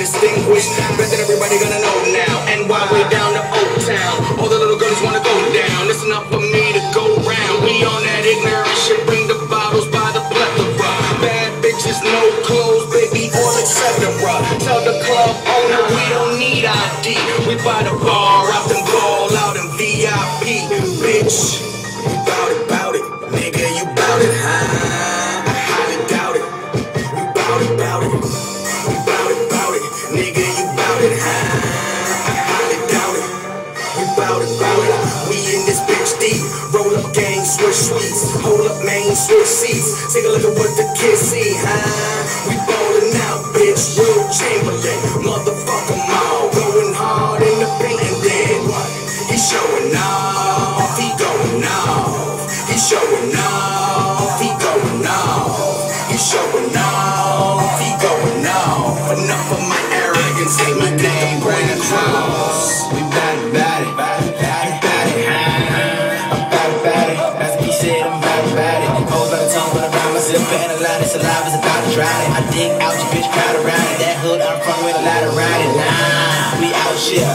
distinguished. Bet that everybody gonna know now. And while we're down to Old Town, all the little girls wanna go down. It's enough for me to go round. We on that ignorant shit, bring the bottles by the plethora. Bad bitches, no clothes, baby, all etc. Tell the club owner we don't need ID. We buy the bar out and ball out in VIP, bitch. Bout it, bout it, nigga, you bout it? Switch sweets. Hold up main, switch seats. Take a look at what the kids see, huh? We ballin' out, bitch. Wilt Chamberlain, motherfucker, mall. Going hard in the paint and then what? He showing off. He going off. He showing off. He going off. He showing off. Arrogance. Ain't my name, Brandon House. We bad about it, bad about it, bad it. I'm bad about it, that's what he said, I'm bad about it. Hold on the tongue a of about to it. I dig out your bitch, crowd around it. That hood I'm from with a lot around it, nah, we out shit.